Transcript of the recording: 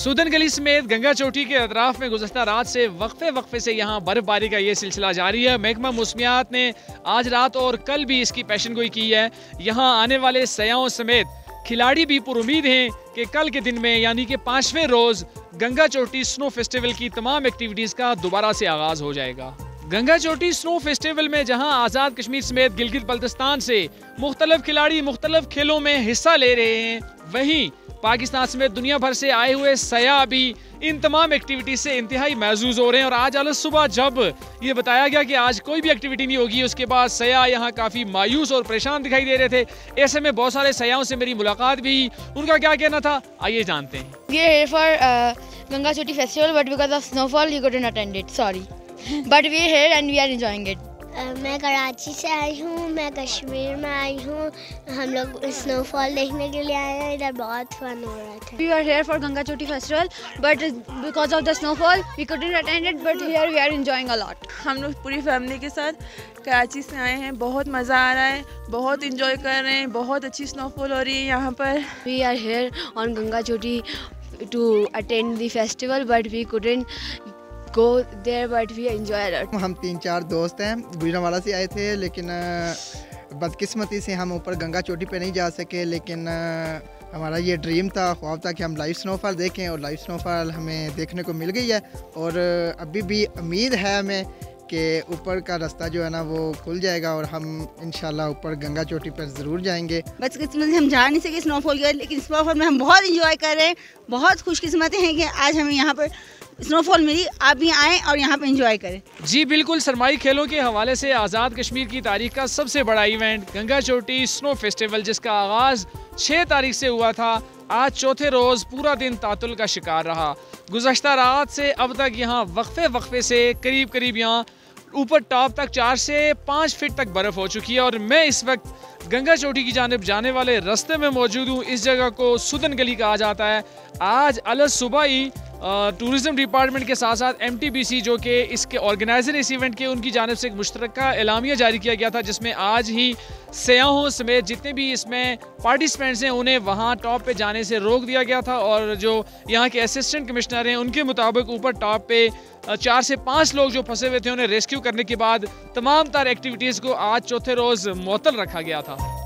सुदन गली समेत गंगा चोटी के अतराफ में गुजशत रात से वक्फे वक्फे से यहाँ बर्फबारी का ये सिलसिला जारी है। महकमा मौसमियात ने आज रात और कल भी इसकी पैशन गोई की है। यहाँ आने वाले सयाहों समेत खिलाड़ी भी पुरुद हैं कि कल के दिन में यानी कि पाँचवें रोज़ गंगा चोटी स्नो फेस्टिवल की तमाम एक्टिविटीज़ का दोबारा से आगाज़ हो जाएगा। गंगा चोटी स्नो फेस्टिवल में, जहाँ आज़ाद कश्मीर समेत गिलगित बल्तिस्तान से मुख्तलिफ़ खिलाड़ी मुख्तलिफ़ खेलों में हिस्सा ले रहे हैं, वहीं पाकिस्तान समेत दुनिया भर से आए हुए सयाह भी इन तमाम एक्टिविटी से इंतहाई महजूज हो रहे हैं। और आज अलग सुबह जब ये बताया गया कि आज कोई भी एक्टिविटी नहीं होगी, उसके बाद सयाह यहाँ काफ़ी मायूस और परेशान दिखाई दे रहे थे। ऐसे में बहुत सारे सयाहों से मेरी मुलाकात भी उनका क्या कहना था? आइए जानते हैं। ये for Ganga Choti festival but because of snowfall you couldn't attend it. But we here and we are enjoying it मैं कराची से आई हूँ मैं कश्मीर में आई हूँ। हम लोग स्नोफॉल देखने के लिए आए हैं इधर बहुत फन हो रहा था। We are here for Ganga Choti festival but because of the snowfall we couldn't attend it but are we are enjoying a lot हम लोग पूरी फैमिली के साथ कराची से आए हैं बहुत मज़ा आ रहा है बहुत इंजॉय कर रहे हैं बहुत अच्छी स्नोफॉल हो रही है यहाँ पर। We are here on Ganga Choti to attend the festival but we couldn't go there but we enjoy a lot. हम तीन चार दोस्त हैं गुजरावाला से आए थे लेकिन बदकिस्मती से हम ऊपर गंगा चोटी पे नहीं जा सके लेकिन हमारा ये ड्रीम था ख्वाब था कि हम लाइव स्नोफॉल देखें और लाइव स्नोफॉल हमें देखने को मिल गई है। और अभी भी उम्मीद है हमें कि ऊपर का रास्ता जो है ना वो खुल जाएगा और हम इन ऊपर गंगा चोटी पर ज़रूर जाएँगे। बदकिस्मत से हम जा नहीं सके स्नोफॉल की लेकिन स्नोफॉल में हम बहुत इंजॉय कर रहे हैं बहुत खुशकिस्मत हैं कि आज हमें यहाँ पर स्नोफॉल मिली, आप भी आएँ और यहाँ पर इंजॉय करें। जी, बिल्कुल सरमाई खेलों के हवाले से आज़ाद कश्मीर की तारीख का सबसे बड़ा इवेंट गंगा चोटी स्नो फेस्टिवल जिसका आगाज़ छः तारीख से हुआ था, आज चौथे रोज़ पूरा दिन तातुल का शिकार रहा। गुजशत रात से अब तक यहाँ वक्फे वक्फे से करीब करीब यहाँ ऊपर टॉप तक चार से पाँच फीट तक बर्फ़ हो चुकी है और मैं इस वक्त गंगा चोटी की जानब जाने वाले रास्ते में मौजूद हूँ। इस जगह को सुदन गली कहा जाता है। आज अलग सुबह ही टूरिज़म डिपार्टमेंट के साथ साथ एम जो कि इसके ऑर्गेनाइज़र इस इवेंट के, उनकी जानब से एक मुश्तर एलामिया जारी किया गया था, जिसमें आज ही सयाहों समेत जितने भी इसमें पार्टिसिपेंट्स हैं, उन्हें वहाँ टॉप पे जाने से रोक दिया गया था और जो यहाँ के असिस्टेंट कमिश्नर हैं, उनके मुताबिक ऊपर टॉप पे चार से पाँच लोग जो फंसे हुए थे, उन्हें रेस्क्यू करने के बाद तमाम तार एक्टिविटीज़ को आज चौथे रोज़ मुअतल रखा गया था।